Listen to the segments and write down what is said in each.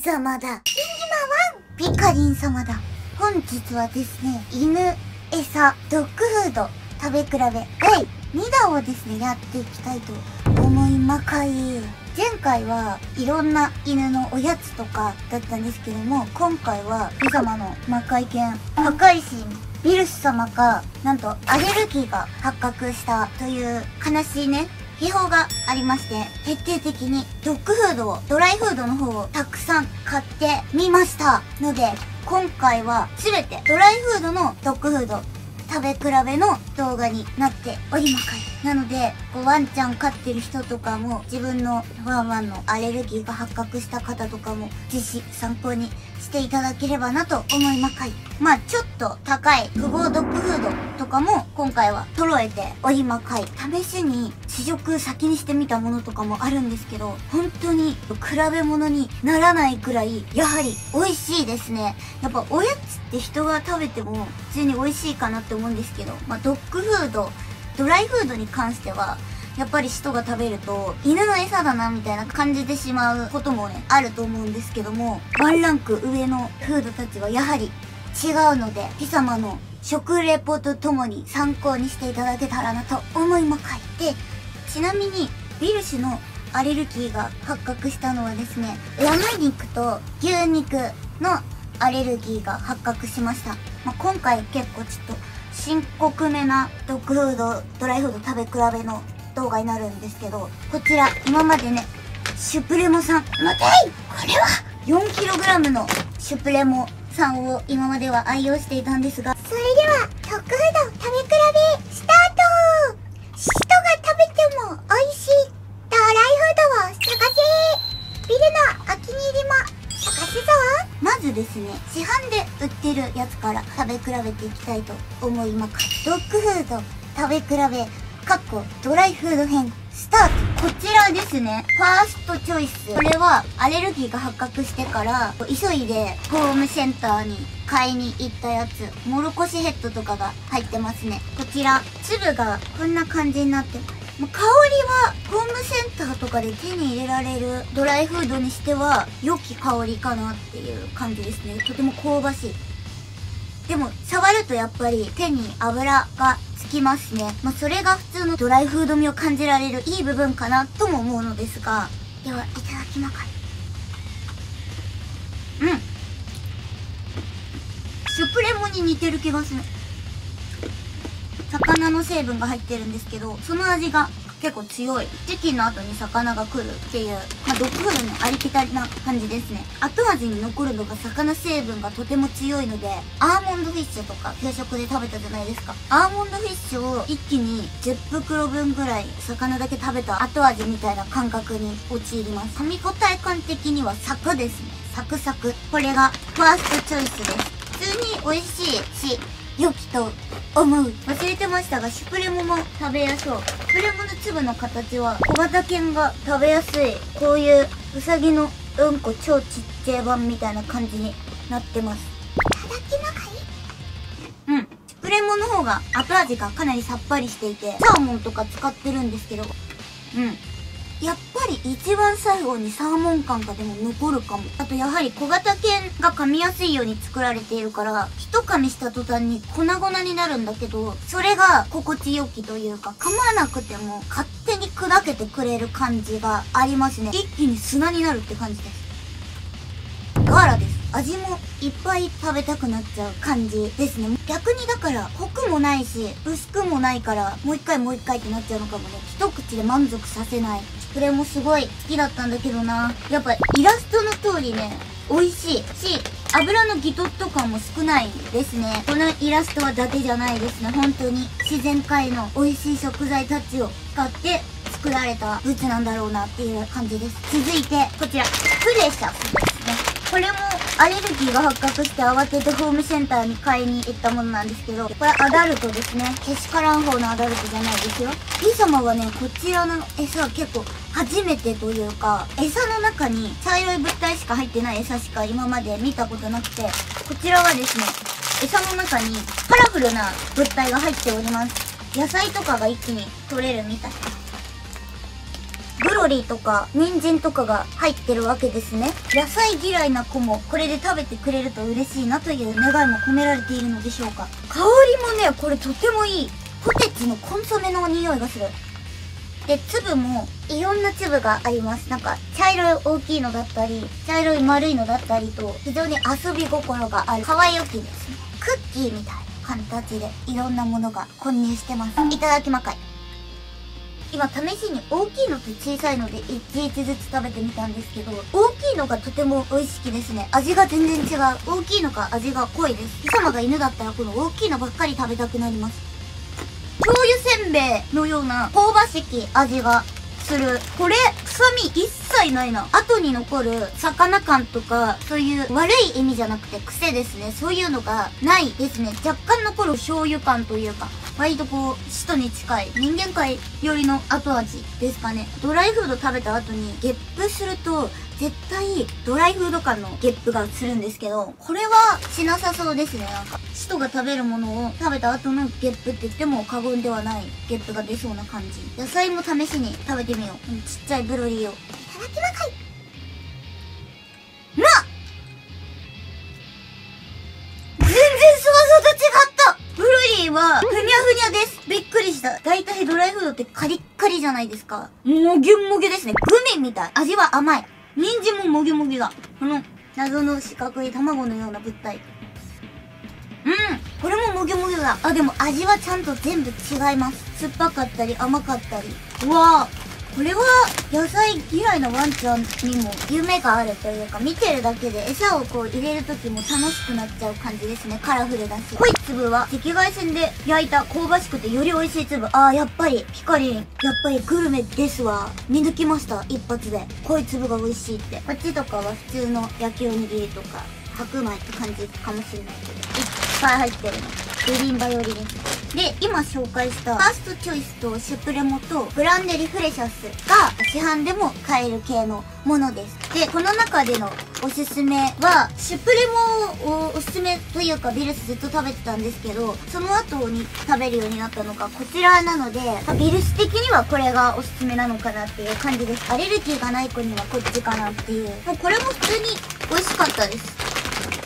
様だ。今はピカリン様だ。本日はですね犬餌ドッグフード食べ比べ第2弾をですねやっていきたいと思いまかい前回はいろんな犬のおやつとかだったんですけども今回はピザマの魔界犬破壊神ビルス様がなんとアレルギーが発覚したという悲しいね。秘宝がありまして徹底的にドッグフードをドライフードの方をたくさん買ってみましたので今回は全てドライフードのドッグフード食べ比べの動画になっております。なのでこうワンちゃん飼ってる人とかも自分のワンワンのアレルギーが発覚した方とかもぜひ参考にしていただければなと思いまかいまあちょっと高い不合ドッグフードとかも今回は揃えておりまかい試しに試食先にしてみたものとかもあるんですけど本当に比べ物にならないくらいやはり美味しいですね。やっぱおやつって人が食べても普通に美味しいかなって思うんですけどまあドッグフードドライフードに関してはやっぱり人が食べると犬の餌だなみたいな感じてしまうこともねあると思うんですけどもワンランク上のフードたちはやはり違うのでピ様の食レポとともに参考にしていただけたらなと思いまかいでちなみにビルシュのアレルギーが発覚したのはですねラム肉と牛肉のアレルギーが発覚しました、まあ、今回結構ちょっと深刻めなドッグフードドライフード食べ比べの動画になるんですけどこちら今までねシュプレモさん待てい!これは 4kg のシュプレモさんを今までは愛用していたんですがそれではドッグフード食べ比べスタート!人が食べても美味しいドライフードを探せ!ビルのお気に入りも探すぞ!まずですね市販で売ってるやつから食べ比べていきたいと思います。ドッグフード。食べ比べかっこドライフード編。スタート。こちらですね。ファーストチョイス。これはアレルギーが発覚してから急いでホームセンターに買いに行ったやつ。もろこしヘッドとかが入ってますね。こちら。粒がこんな感じになってます。香りはホームセンターとかで手に入れられるドライフードにしては良き香りかなっていう感じですねとても香ばしいでも触るとやっぱり手に油がつきますね。まあ、それが普通のドライフード味を感じられるいい部分かなとも思うのですが、では、いただきます。うん。シュプレモに似てる気がする。魚の成分が入ってるんですけど、その味が結構強い。チキンの後に魚が来るっていう、まあ、ドッグフードのありきたりな感じですね。後味に残るのが魚成分がとても強いので、アーモンドフィッシュとか給食で食べたじゃないですか。アーモンドフィッシュを一気に10袋分ぐらい魚だけ食べた後味みたいな感覚に陥ります。噛み応え感的にはサクですね。サクサク。これがファーストチョイスです。普通に美味しいし、良きと思う。忘れてましたが、シュプレモも食べやそう。シュプレモの粒の形は小型犬が食べやすい。こういうウサギのうんこ超ちっちゃい版みたいな感じになってます。いただきなかい？うん。シュプレモの方が後味がかなりさっぱりしていて、サーモンとか使ってるんですけど、うん。やっぱり一番最後にサーモン感がでも残るかも。あとやはり小型犬が噛みやすいように作られているから、一噛みした途端に粉々になるんだけど、それが心地よきというか、噛まなくても勝手に砕けてくれる感じがありますね。一気に砂になるって感じです。ガーラです。味もいっぱい食べたくなっちゃう感じですね。逆にだから濃くもないし、薄くもないから、もう一回もう一回ってなっちゃうのかもね。一口で満足させない。これもすごい好きだったんだけどな。やっぱイラストの通りね、美味しいし、油のギトッと感も少ないですね。このイラストは伊達じゃないですね。本当に自然界の美味しい食材たちを使って作られたブーツなんだろうなっていう感じです。続いて、こちら、プレシャスですね。これもアレルギーが発覚して慌ててホームセンターに買いに行ったものなんですけど、これアダルトですね。けしからん方のアダルトじゃないですよ。ピ様はね、こちらの餌結構初めてというか、餌の中に茶色い物体しか入ってない餌しか今まで見たことなくて、こちらはですね、餌の中にカラフルな物体が入っております。野菜とかが一気に取れるみたい。グロロリーとか人参とかが入ってるわけですね。野菜嫌いな子もこれで食べてくれると嬉しいなという願いも込められているのでしょうか。香りもね、これとてもいい。ポテチのコンソメの匂いがする。で、粒もいろんな粒があります。なんか、茶色い大きいのだったり、茶色い丸いのだったりと、非常に遊び心がある。可愛いきですね。クッキーみたいな形で、いろんなものが混入してます。いただきまかい。今試しに大きいのと小さいので1日ずつ食べてみたんですけど、大きいのがとても美味しきですね。味が全然違う。大きいのが味が濃いです。貴様が犬だったらこの大きいのばっかり食べたくなります。醤油せんべいのような香ばしき味がする。これ、臭み一切ないな。後に残る魚感とか、そういう悪い意味じゃなくて癖ですね。そういうのがないですね。若干残る醤油感というか、割とこう、使徒に近い人間界よりの後味ですかね。ドライフード食べた後にゲップすると、絶対ドライフード感のゲップがするんですけど、これはしなさそうですね。なんか、使徒が食べるものを食べた後のゲップって言っても過言ではないゲップが出そうな感じ。野菜も試しに食べてみよう。ちっちゃいブロリーを。いただきまかいま全然想像と違ったブロリーは、ふにゃふにゃです。びっくりした。だいたいドライフードってカリッカリじゃないですか。もぎゅもぎゅですね。グミみたい。味は甘い。人参ももぎもぎだ。この謎の四角い卵のような物体。うんこれももぎもぎだ。あ、でも味はちゃんと全部違います。酸っぱかったり甘かったり。うわぁ。これは野菜嫌いなワンちゃんにも夢があるというか見てるだけで餌をこう入れる時も楽しくなっちゃう感じですね。カラフルだし。濃い粒は赤外線で焼いた香ばしくてより美味しい粒。ああやっぱりピカリンやっぱりグルメですわ。見抜きました。一発で。濃い粒が美味しいって。こっちとかは普通の焼きおにぎりとか白米って感じかもしれないけど。いっぱい入ってるの。グリンバイオリですで、今紹介したファーストチョイスとシュプレモとブランデリフレシャスが市販でも買える系のものです。で、この中でのおすすめは、シュプレモをおすすめというかビルスずっと食べてたんですけど、その後に食べるようになったのがこちらなので、ビルス的にはこれがおすすめなのかなっていう感じです。アレルギーがない子にはこっちかなっていう。もうこれも普通に美味しかったです。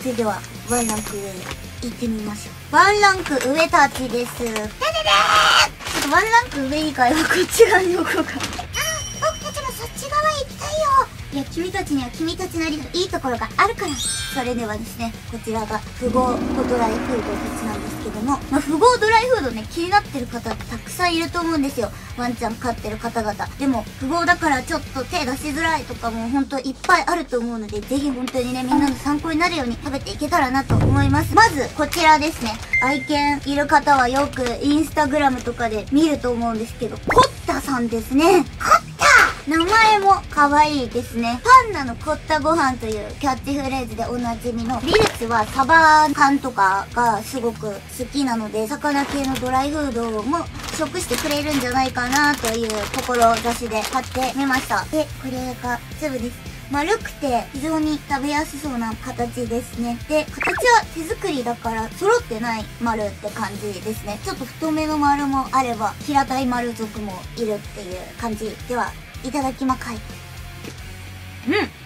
それでは、ワンランク上に。行ってみましょう。ワンランク上たちです。でででーちょっとワンランク上以外はこっち側に置こうか。いや、君たちには君たちなりのいいところがあるから。それではですね、こちらが富豪ドライフードたちなんですけども、まあ、富豪ドライフードね、気になってる方ってたくさんいると思うんですよ。ワンちゃん飼ってる方々。でも、富豪だからちょっと手出しづらいとかもほんといっぱいあると思うので、ぜひ本当にね、みんなの参考になるように食べていけたらなと思います。まず、こちらですね。愛犬いる方はよくインスタグラムとかで見ると思うんですけど、コッタさんですね。コ名前も可愛いですね。パンナの凝ったご飯というキャッチフレーズでおなじみのビルツはサバ缶とかがすごく好きなので、魚系のドライフードも食してくれるんじゃないかなという志で買ってみました。で、これが粒です。丸くて非常に食べやすそうな形ですね。で、形は手作りだから揃ってない丸って感じですね。ちょっと太めの丸もあれば平たい丸族もいるっていう感じではいただきまかい。うん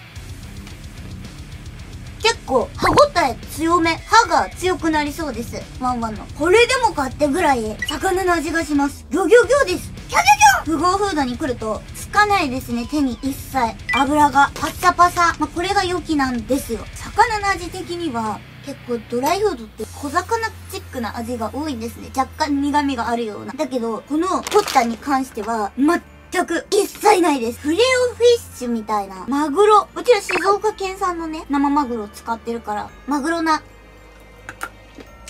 結構、歯ごたえ強め。歯が強くなりそうです。ワンワンの。これでもかってぐらい、魚の味がします。ギョギョギョです。ギョギョギョ不合フードに来ると、つかないですね、手に一切。油がパッサパサ。まあ、これが良きなんですよ。魚の味的には、結構ドライフードって小魚チックな味が多いんですね。若干苦味があるような。だけど、このポッタに関しては、全全く一切ないです。フレオフィッシュみたいな、マグロ。うちら静岡県産のね、生マグロを使ってるから、マグロな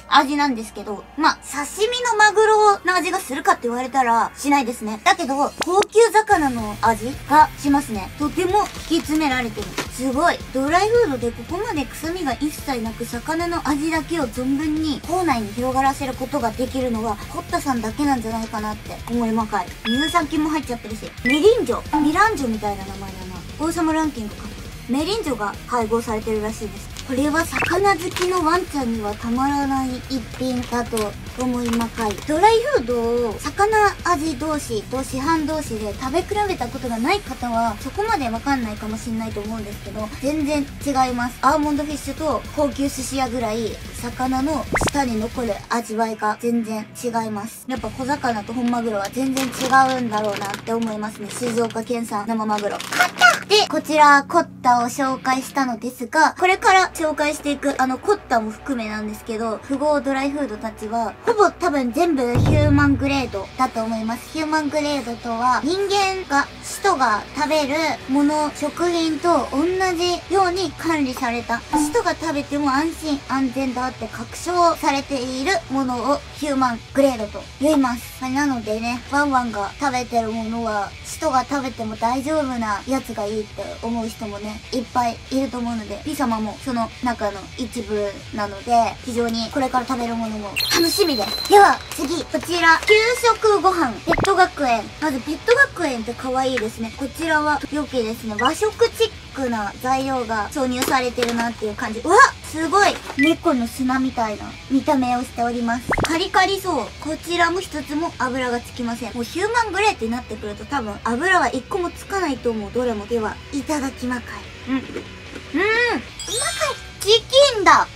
味なんですけど、まあ、刺身のマグロの味がするかって言われたら、しないですね。だけど、高級魚の味がしますね。とても引き詰められてる。すごい。ドライフードでここまで臭みが一切なく、魚の味だけを存分に口内に広がらせることができるのは、コッタさんだけなんじゃないかなって思いまかい。乳酸菌も入っちゃってるし、メリンジョ、ミランジョみたいな名前だな。王様ランキングか。メリンジョが配合されてるらしいです。これは魚好きのワンちゃんにはたまらない一品だと思いまかい。ドライフードを魚味同士と市販同士で食べ比べたことがない方はそこまでわかんないかもしれないと思うんですけど、全然違います。アーモンドフィッシュと高級寿司屋ぐらい魚の舌に残る味わいが全然違います。やっぱ小魚と本マグロは全然違うんだろうなって思いますね。静岡県産生マグロ。買ったで、こちらコッタを紹介したのですが、これから紹介していくあのコッタも含めなんですけど、富豪ドライフードたちは、ほぼ多分全部ヒューマングレードだと思います。ヒューマングレードとは、人間が、使徒が食べるもの、食品と同じように管理された。使徒が食べても安心安全だって確証されているものをヒューマングレードと言います。はいなのでね、ワンワンが食べてるものは、人が食べても大丈夫なやつがいいって思う人もね、いっぱいいると思うので、ピ様もその中の一部なので、非常にこれから食べるものも楽しみです。では、次、こちら、給食ご飯、ペット学園。まず、ペット学園って可愛いですね。こちらは、良きですね。和食チックな材料が挿入されてるなっていう感じ。うわすごい猫の砂みたいな見た目をしております。カリカリそう。こちらも一つも油がつきません。もうヒューマングレーってなってくると多分油は一個もつかないと思う。どれも。では、いただきまかい。うん。うん。うまかい。チキンだ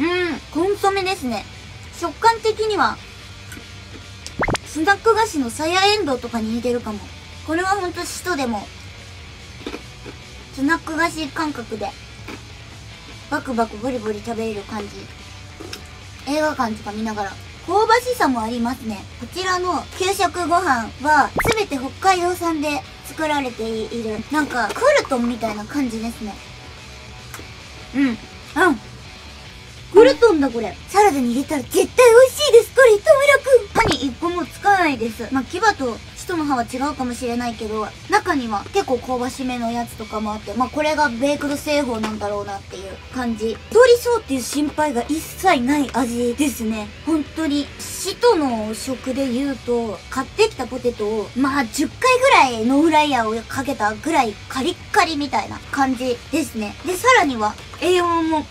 うん。コンソメですね。食感的には、スナック菓子のさやエンドウとかに似てるかも。これはほんと使徒でもスナック菓子感覚で、バクバクボリボリ食べれる感じ。映画館とか見ながら。香ばしさもありますね。こちらの給食ご飯は、すべて北海道産で作られている、なんか、クルトンみたいな感じですね。うん。うん。クルトンだこれ。サラダに入れたら絶対美味しいですこれ、糸村くん歯に一個もつかないです。まあ、牙と人の歯は違うかもしれないけど、中には結構香ばしめのやつとかもあって、まあこれがベークド製法なんだろうなっていう感じ。通りそうっていう心配が一切ない味ですね。本当に。ヒトの食で言うと、買ってきたポテトを、まあ10回ぐらいノーフライヤーをかけたぐらいカリッカリみたいな感じですね。で、さらには栄養も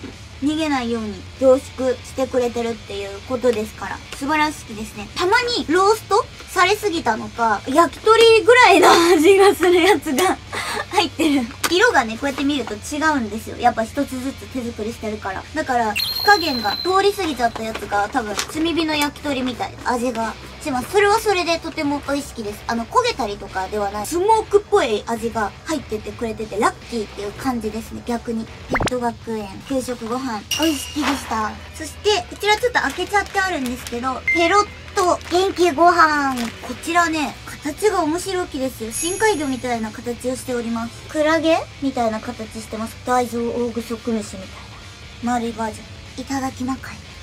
逃げないように凝縮してくれてるっていうことですから、素晴らしきですね。たまにローストされすぎたのか、焼き鳥ぐらいの味がするやつが 入ってる。色がね、こうやって見ると違うんですよ。やっぱ一つずつ手作りしてるから。だから、火加減が通り過ぎちゃったやつが多分、炭火の焼き鳥みたい味がします。それはそれでとても美味しきです。あの、焦げたりとかではない、スモークっぽい味が入っててくれてて、ラッキーっていう感じですね。逆に。ペット学園、給食ご飯、美味しきでした。そして、こちらちょっと開けちゃってあるんですけど、ペロッと元気ご飯。こちらね、形が面白きですよ。深海魚みたいな形をしております。クラゲみたいな形してます。大豆大具足飯みたいな。丸いバージョン。いただきまかい。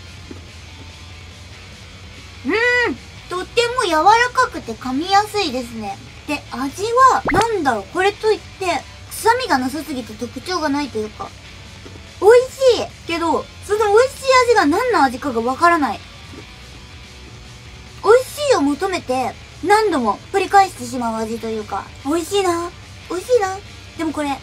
っても柔らかくて噛みやすいですね。で、味は、なんだろう、これといって、臭みがなさすぎて特徴がないというか、美味しいけど、その美味しい味が何の味かがわからない。美味しいを求めて、何度も繰り返してしまう味というか、美味しいな、美味しいな。でもこれ、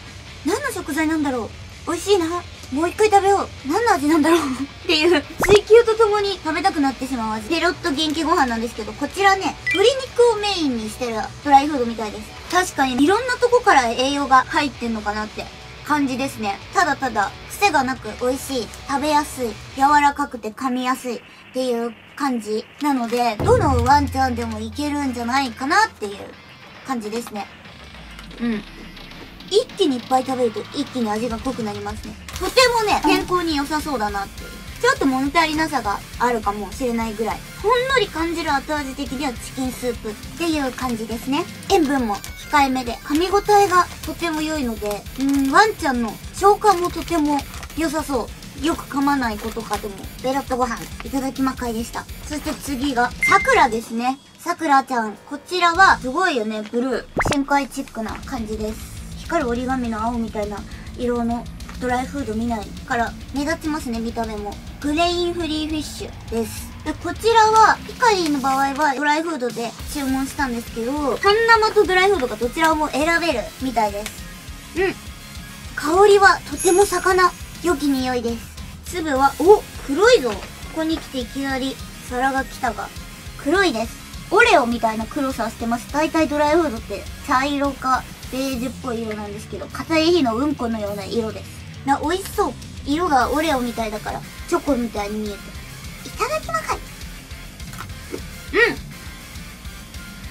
何の食材なんだろう？美味しいな。もう一回食べよう。何の味なんだろうっていう追求とともに食べたくなってしまう味。ペロッと元気ご飯なんですけど、こちらね、鶏肉をメインにしてるドライフードみたいです。確かにいろんなとこから栄養が入ってんのかなって感じですね。ただただ、癖がなく美味しい、食べやすい、柔らかくて噛みやすいっていう感じなので、どのワンちゃんでもいけるんじゃないかなっていう感じですね。うん。一気にいっぱい食べると一気に味が濃くなりますね。とてもね、健康に良さそうだなっていう。ちょっと物足りなさがあるかもしれないぐらい。ほんのり感じる後味的にはチキンスープっていう感じですね。塩分も控えめで、噛み応えがとても良いので、うん、ワンちゃんの消化もとても良さそう。よく噛まない子とかでも、ベロッとご飯、いただきまかいでした。そして次が、桜ですね。桜ちゃん。こちらは、すごいよね、ブルー。深海チックな感じです。光る折り紙の青みたいな色のドライフード見ないから目立ちますね、見た目も。グレインフリーフィッシュです。で、こちらは、ピカリーの場合はドライフードで注文したんですけど、半生とドライフードがどちらも選べるみたいです。うん。香りはとても魚。良き匂いです。粒は、お黒いぞ。ここに来ていきなり皿が来たが、黒いです。オレオみたいな黒さしてます。大体ドライフードって茶色かベージュっぽい色なんですけど、硬い日のうんこのような色です。な、美味しそう。色がオレオみたいだから、チョコみたいに見えて。いただきます。うん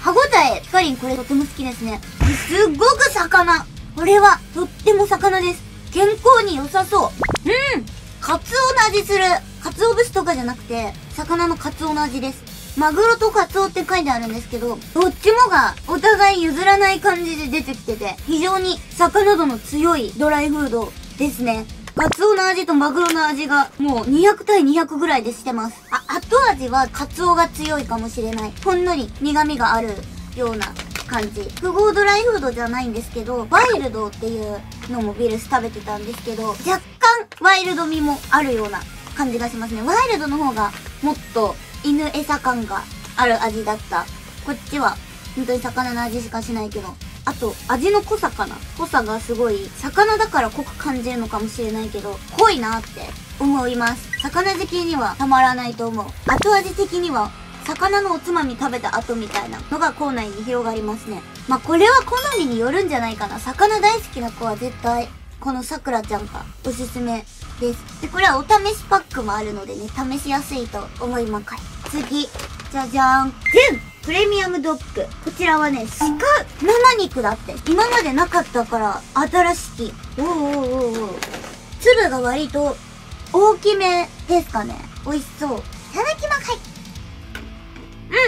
歯ごたえ、ピカリンこれとても好きですね。すっごく魚これは、とっても魚です。健康に良さそう。うんカツオの味する。カツオ節とかじゃなくて、魚のカツオの味です。マグロとカツオって書いてあるんですけど、どっちもがお互い譲らない感じで出てきてて、非常に魚度の強いドライフードですね。カツオの味とマグロの味がもう200対200ぐらいでしてます。あ、後味はカツオが強いかもしれない。ほんのり苦味があるような感じ。不合ドライフードじゃないんですけど、ワイルドっていうのもビルス食べてたんですけど、若干ワイルド味もあるような感じがしますね。ワイルドの方がもっと犬餌感がある味だった。こっちは、本当に魚の味しかしないけど。あと、味の濃さかな濃さがすごい、魚だから濃く感じるのかもしれないけど、濃いなって思います。魚好きにはたまらないと思う。後味的には、魚のおつまみ食べた後みたいなのが口内に広がりますね。まあ、これは好みによるんじゃないかな。魚大好きな子は絶対、このさくらちゃんがおすすめです。で、これはお試しパックもあるのでね、試しやすいと思います。次。じゃじゃーん。全プレミアムドッグ。こちらはね、鹿生肉だって。今までなかったから、新しき。おーおーおーおー。粒が割と大きめですかね。美味しそう。いただきます。はい。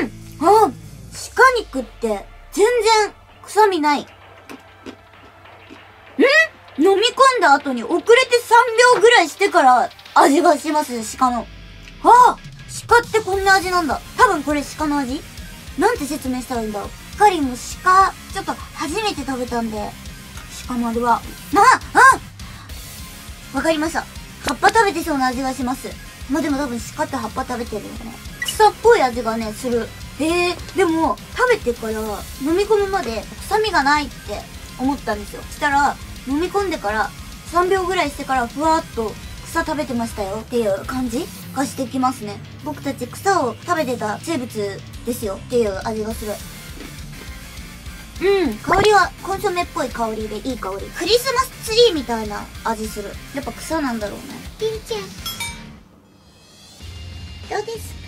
うん。あ鹿肉って全然臭みない。ん？飲み込んだ後に遅れて3秒ぐらいしてから味がします、鹿の。ああ鹿ってこんな味なんだ。多分これ鹿の味？なんて説明したらいいんだ？ろう。カリンも鹿、ちょっと初めて食べたんで、鹿丸は。ああわかりました。葉っぱ食べてそうな味がします。まあでも多分鹿って葉っぱ食べてるよね。草っぽい味がね、する。へえ、でも、食べてから飲み込むまで臭みがないって思ったんですよ。したら、飲み込んでから3秒ぐらいしてからふわっと草食べてましたよっていう感じがしてきますね。僕たち草を食べてた生物ですよっていう味がする。うん、香りはコンソメっぽい香りでいい香り。クリスマスツリーみたいな味する。やっぱ草なんだろうね。りんちゃん。どうですか？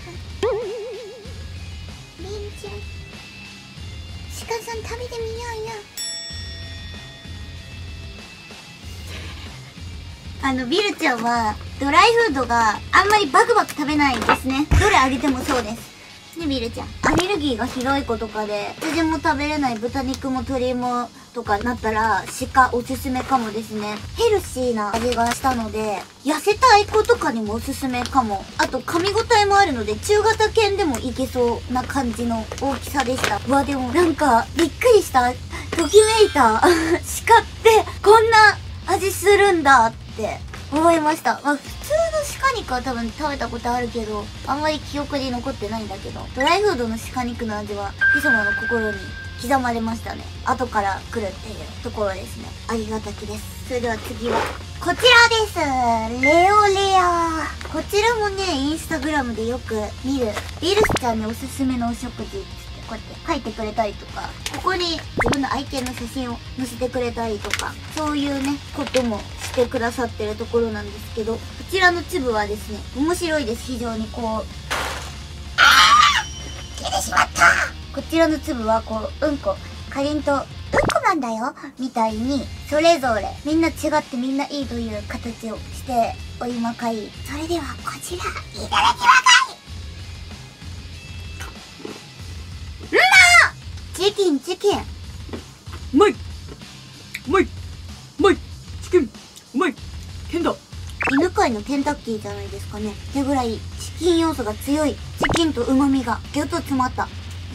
りんちゃん。鹿さん食べてみようよ。あの、ビルちゃんは、ドライフードがあんまりバクバク食べないんですね。どれあげてもそうです。ね、ビルちゃん。アレルギーがひどい子とかで、羊も食べれない豚肉も鶏もとかなったら、鹿おすすめかもですね。ヘルシーな味がしたので、痩せたい子とかにもおすすめかも。あと、噛み応えもあるので、中型犬でもいけそうな感じの大きさでした。うわ、でもなんか、びっくりした。ときめいた。鹿ってこんな味するんだって思いました。まあ、普通の鹿肉は多分食べたことあるけど、あんまり記憶に残ってないんだけど、ドライフードの鹿肉の味は、ピ様の心に刻まれましたね。後から来るっていうところですね。ありがたきです。それでは次は、こちらですレオレアこちらもね、インスタグラムでよく見る、ビルスちゃんにおすすめのお食事こうやって書いてくれたりとか、ここに自分の愛犬の写真を載せてくれたりとか、そういうね、こともしてくださってるところなんですけど、こちらの粒はですね、面白いです、非常にこう。ああ切れてしまったこちらの粒はこう、うんこ、かりんと、うんこなんだよみたいに、それぞれ、みんな違ってみんないいという形をしておりまかい。それでは、こちら、いただきまかキン、チキン。うまいうまいうまいチキン、うまいケンだ犬飼のケンタッキーじゃないですかね。ってぐらい、チキン要素が強い。チキンと旨味がぎゅっと詰まった。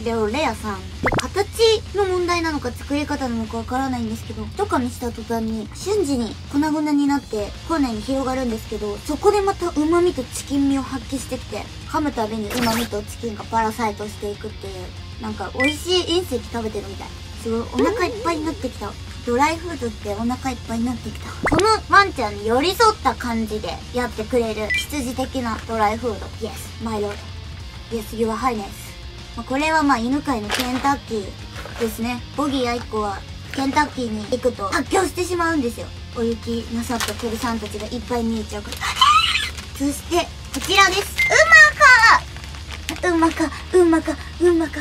で、レアさん。で、形の問題なのか作り方なのかわからないんですけど、一噛みした途端に瞬時に粉々になって口内に広がるんですけど、そこでまた旨味とチキン味を発揮してきて、噛むたびに旨味とチキンがパラサイトしていくっていうなんか美味しい隕石食べてるみたいすごいお腹いっぱいになってきたドライフードってお腹いっぱいになってきた。このワンちゃんに寄り添った感じでやってくれる羊的なドライフード。Yes, my lord. Yes, your highness. これはまあ犬飼いのケンタッキーですね。ボギーアイコはケンタッキーに行くと発狂してしまうんですよ。お雪なさった鳥さんたちがいっぱい見えちゃうから。そして、こちらです。うまかうまか、うまか、うまか。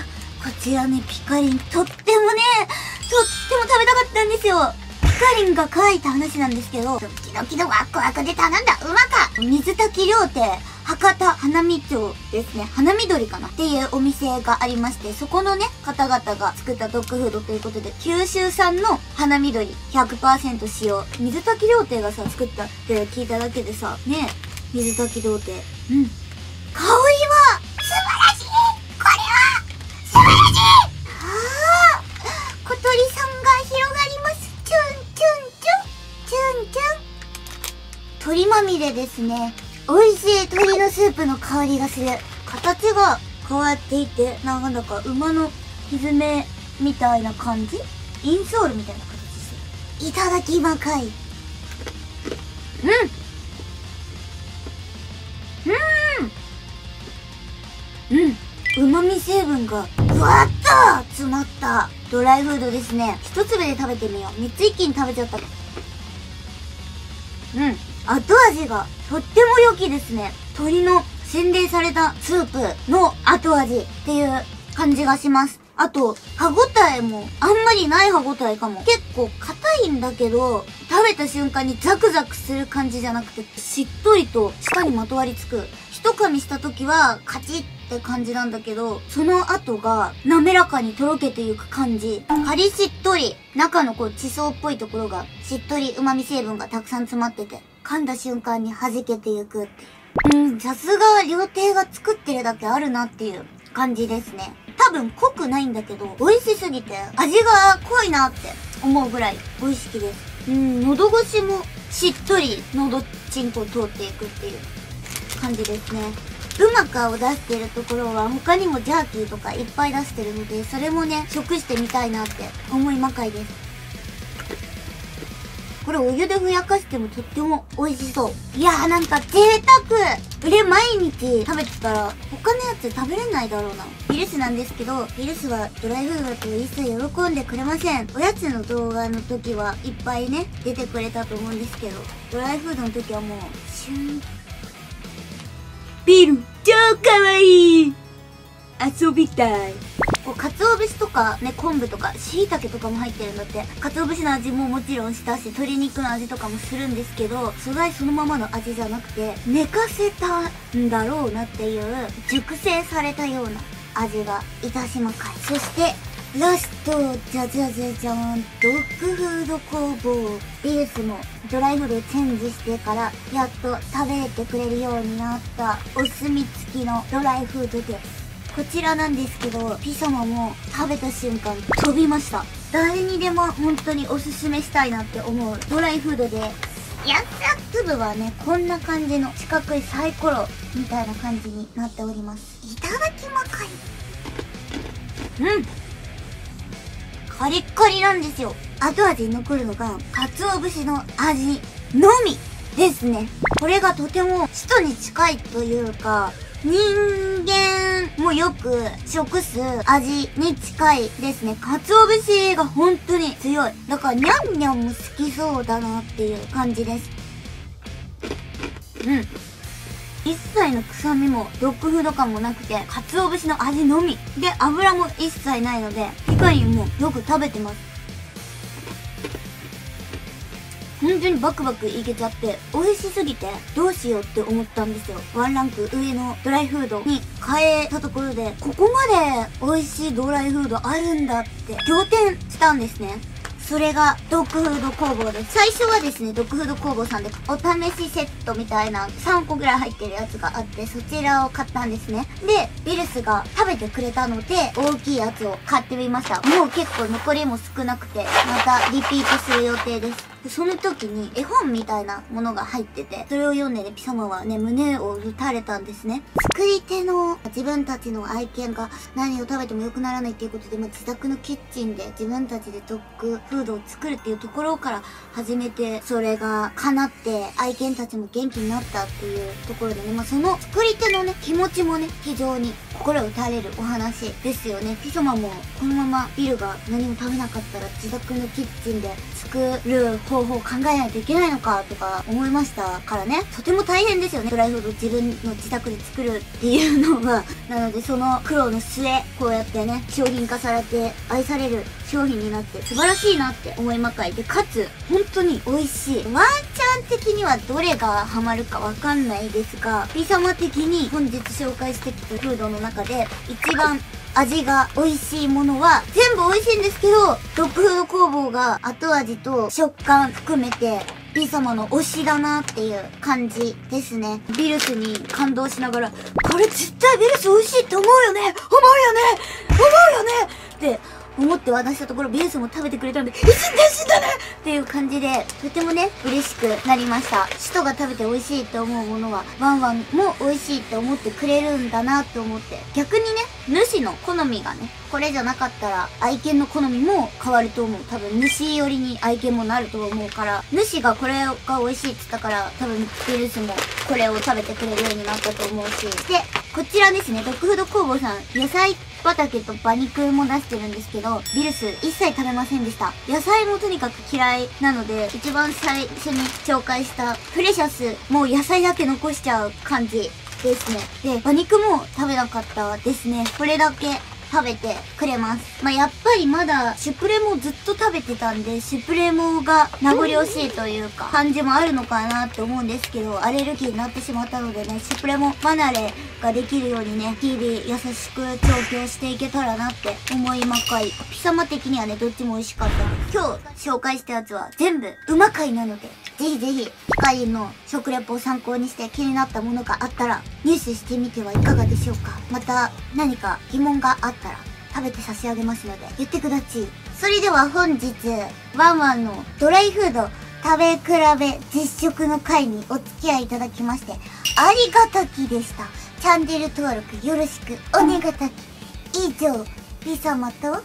こちらね、ピカリン、とってもね、とっても食べたかったんですよ。ピカリンが書いた話なんですけど、ドキドキのワクワクで頼んだ、うまか水炊き料亭、博多花見町ですね。花緑かなっていうお店がありまして、そこのね、方々が作ったドッグフードということで、九州産の花緑100%使用。水炊き料亭がさ、作ったって聞いただけでさ、ね、水炊き料亭。うん。香りは、鳥まみれですね。美味しい鶏のスープの香りがする。形が変わっていて、なんだか馬のひずめみたいな感じ？インソールみたいな形してる。いただきまかい。うんうん。うん。旨味成分がぐわっと詰まったドライフードですね。一粒で食べてみよう。三つ一気に食べちゃった。うん。後味がとっても良きですね。鶏の洗練されたスープの後味っていう感じがします。あと、歯ごたえもあんまりない歯ごたえかも。結構硬いんだけど、食べた瞬間にザクザクする感じじゃなくて、しっとりと舌にまとわりつく。一噛みした時はカチッって感じなんだけど、その後が滑らかにとろけていく感じ。カリしっとり。中のこう地層っぽいところがしっとり旨味成分がたくさん詰まってて、噛んだ瞬間に弾けていくっていう。うん、さすが料亭が作ってるだけあるなっていう感じですね。多分濃くないんだけど、美味しすぎて味が濃いなって思うぐらい美味しきです。うん、喉越しもしっとり喉チンコ通っていくっていう感じですね。うまかを出してるところは他にもジャーキーとかいっぱい出してるので、それもね、食してみたいなって思いまかいです。これお湯でふやかしてもとっても美味しそう。いやーなんか贅沢これ毎日食べてたら他のやつ食べれないだろうな。ビルスなんですけど、ビルスはドライフードと一切喜んでくれません。おやつの動画の時はいっぱいね、出てくれたと思うんですけど、ドライフードの時はもう、シュンビール、超かわいい遊びたい。こう、鰹節とかね、昆布とか、椎茸とかも入ってるんだって。鰹節の味ももちろんしたし、鶏肉の味とかもするんですけど、素材そのままの味じゃなくて、寝かせたんだろうなっていう、熟成されたような味がいたしまかい。そして、ラスト、じゃじゃじゃじゃーん、ドッグフード工房。ビースもドライフードをチェンジしてから、やっと食べてくれるようになった、お墨付きのドライフードです。こちらなんですけど、ピ様も食べた瞬間飛びました。誰にでも本当におすすめしたいなって思うドライフードで、やった粒はね、こんな感じの四角いサイコロみたいな感じになっております。いただきまかい。うんカリッカリなんですよ。後味に残るのが、鰹節の味のみですね。これがとても使徒に近いというか、人間もよく食す味に近いですね。鰹節が本当に強い。だから、ニャンニャンも好きそうだなっていう感じです。うん。一切の臭みもドッグフード感もなくて、鰹節の味のみ。で、油も一切ないので、ピカリンもよく食べてます。本当にバクバクいけちゃって、美味しすぎて、どうしようって思ったんですよ。ワンランク上のドライフードに変えたところで、ここまで美味しいドライフードあるんだって、仰天したんですね。それがドッグフード工房です。最初はですね、ドッグフード工房さんでお試しセットみたいな3個ぐらい入ってるやつがあって、そちらを買ったんですね。で、ビルスが食べてくれたので、大きいやつを買ってみました。もう結構残りも少なくて、またリピートする予定です。でその時に絵本みたいなものが入ってて、それを読んでね、ピ様はね、胸を打たれたんですね。作り手の自分たちの愛犬が何を食べても良くならないっていうことで、まあ、自宅のキッチンで自分たちでドッグフードを作るっていうところから始めて、それが叶って愛犬たちも元気になったっていうところでね、まあ、その作り手のね、気持ちもね、非常に心打たれるお話ですよね。ピソマもこのままビルが何も食べなかったら自宅のキッチンで作る方法を考えないといけないのかとか思いましたからね。とても大変ですよね。ドライフード自分の自宅で作るっていうのが。なのでその苦労の末、こうやってね、商品化されて愛される商品になって素晴らしいなって思いまかいで、かつ本当に美味しい。ワンチャン的にはどれがハマるかわかんないですが、ピザマ的に本日紹介してきたフードの中で一番味が美味しいものは全部美味しいんですけど、ドッグフード工房が後味と食感含めて B 様の推しだなっていう感じですね。ビルスに感動しながら、これ絶対ビルス美味しいって思うよね思うよね思うよねって思って渡したところ、ビルスも食べてくれたんで、死んだ死んだねっていう感じで、とてもね、嬉しくなりました。使徒が食べて美味しいって思うものは、ワンワンも美味しいって思ってくれるんだなと思って、逆にね、主の好みがね、これじゃなかったら愛犬の好みも変わると思う。多分主寄りに愛犬もなると思うから、主がこれが美味しいって言ったから、多分ビルスもこれを食べてくれるようになったと思うし。で、こちらですね、ドッグフード工房さん、野菜畑と馬肉も出してるんですけど、ビルス一切食べませんでした。野菜もとにかく嫌いなので、一番最初に紹介したプレシャス、もう野菜だけ残しちゃう感じですね。で、馬肉も食べなかったですね。これだけ食べてくれます。まあ、やっぱりまだシュプレモずっと食べてたんで、シュプレモが名残惜しいというか、感じもあるのかなって思うんですけど、アレルギーになってしまったのでね、シュプレモ離れができるようにね、日々優しく調教していけたらなって思いまかい。ピサマ的にはね、どっちも美味しかったです。今日紹介したやつは全部うまかいなので、ぜひぜひ、ピカリンの食レポを参考にして気になったものがあったら、入手してみてはいかがでしょうか。また、何か疑問があったら、食べて差し上げますので、言ってくだち。それでは本日、ワンワンのドライフード食べ比べ実食の回にお付き合いいただきまして、ありがたきでした。チャンネル登録よろしくお願いたき。以上、ピ様と、